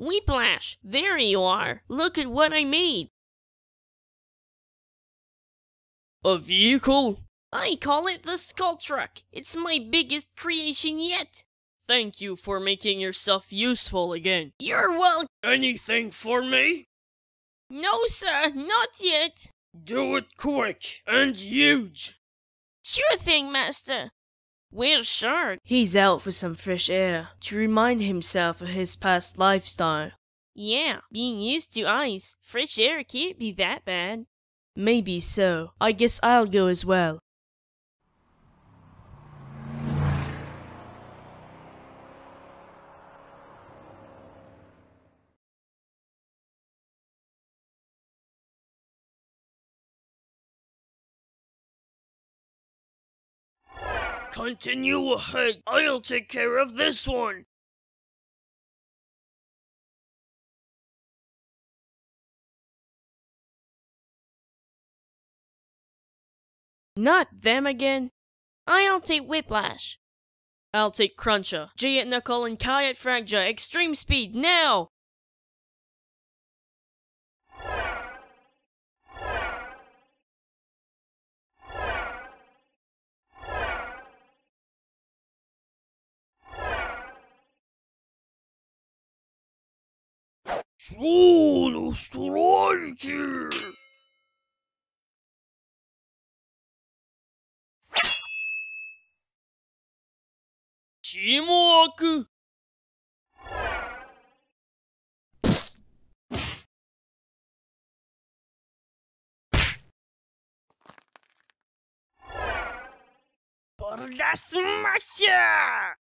Wyplash, there you are. Look at what I made. A vehicle? I call it the Skull Truck. It's my biggest creation yet. Thank you for making yourself useful again. You're welcome. Anything for me? No, sir, not yet. Do it quick and huge. Sure thing, Master. Where's Shark? He's out for some fresh air to remind himself of his past lifestyle. Yeah, being used to ice, fresh air can't be that bad. Maybe so. I guess I'll go as well. Continue ahead. I'll take care of this one. Not them again. I'll take Wyplash. I'll take Kruncha. Jay at Nuckal and Kai at Frakjaw. Extreme speed, now! そうのストライキ。チームワーク。ボルダスマッシュ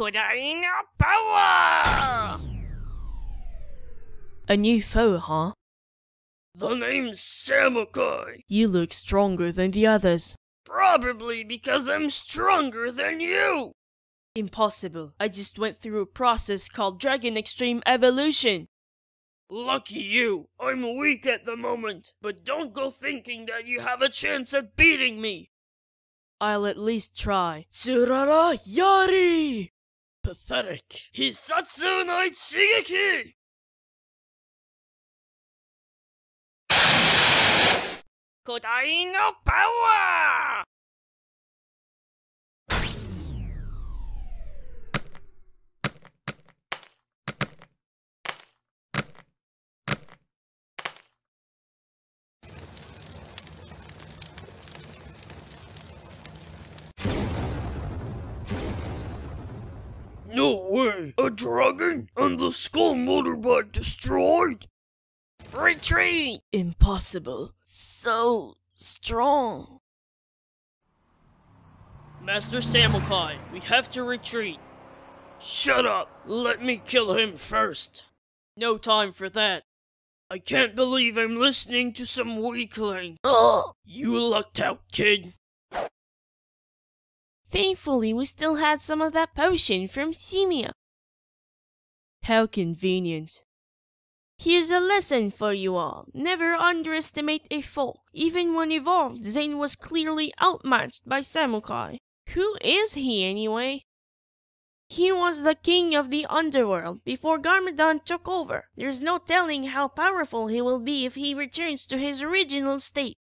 Teamwork! Porra smasha! Kodaina power! A new foe, huh? The name's Samukai. You look stronger than the others. Probably because I'm stronger than you. Impossible. I just went through a process called Dragon Extreme Evolution. Lucky you. I'm weak at the moment, but don't go thinking that you have a chance at beating me. I'll at least try. Tsurara Yari! Pathetic. Hisatsu no Ichigeki! Kodai no power! No way! A dragon and the skull motorbike destroyed? Retreat! Impossible. So strong. Master Samukai, we have to retreat. Shut up! Let me kill him first. No time for that. I can't believe I'm listening to some weakling. Ugh! You lucked out, kid. Thankfully, we still had some of that potion from Simia. How convenient. Here's a lesson for you all. Never underestimate a foe. Even when evolved, Zane was clearly outmatched by Samukai. Who is he anyway? He was the king of the underworld before Garmadon took over. There's no telling how powerful he will be if he returns to his original state.